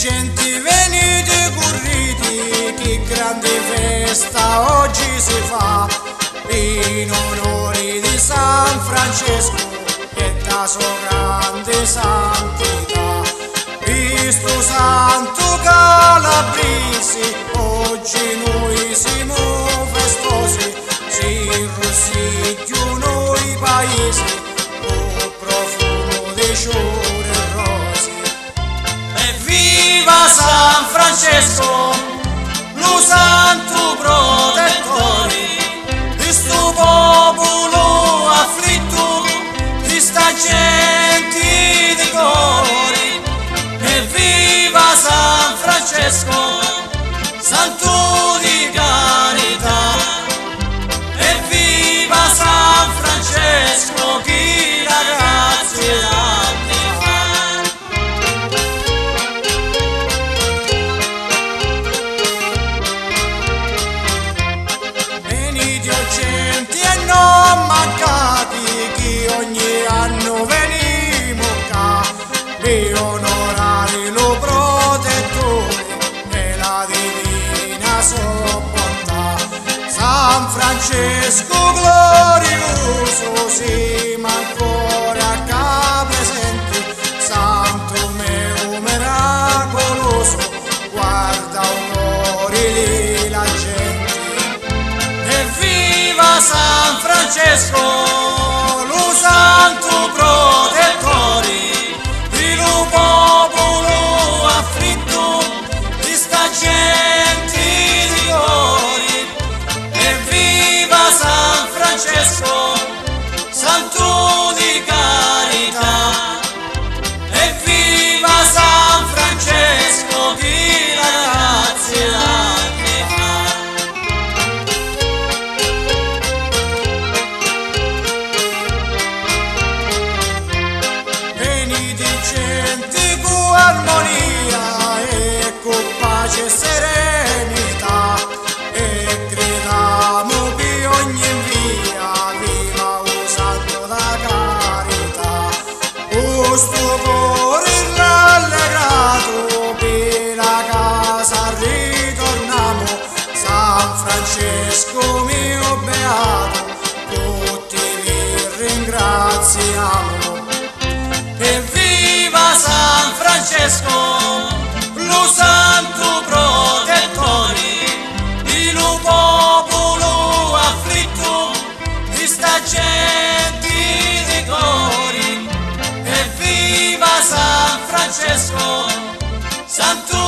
genti venite curriti che grande festa oggi si fa in onore di San Francesco e da sua grande santità. visto Santo Calabrisi, oggi noi siamo festosi, si rossicchiano i paesi, o profumo dei ciò. Francesco, Francesco glorioso siamo ancora qua presenti Santo mio miracoloso guarda cuore di la gente. Evviva San Francesco, lo santo protettore, Gente con armonia e con pace e serenità. E crediamo che ogni via viva usando la carità. Questo cuore rallegrato per la casa ritorniamo San Francesco mio beato tutti vi ringraziamo Santo